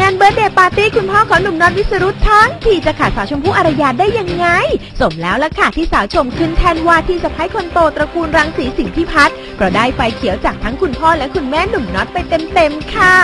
งานเบิร์ธเดย์ปาร์ตี้คุณพ่อของหนุ่มน็อตวิสรุตทั้งทีจะขาดสาวชมพู่อารยาได้ยังไง สมแล้วล่ะค่ะที่สาวชมขึ้นแทนว่าที่สะพ้ายคนโตตระกูลรังสีสิงห์พิพัฒน์เพราะได้ไฟเขียวจากทั้งคุณพ่อและคุณแม่หนุ่มน็อตไปเต็มๆค่ะ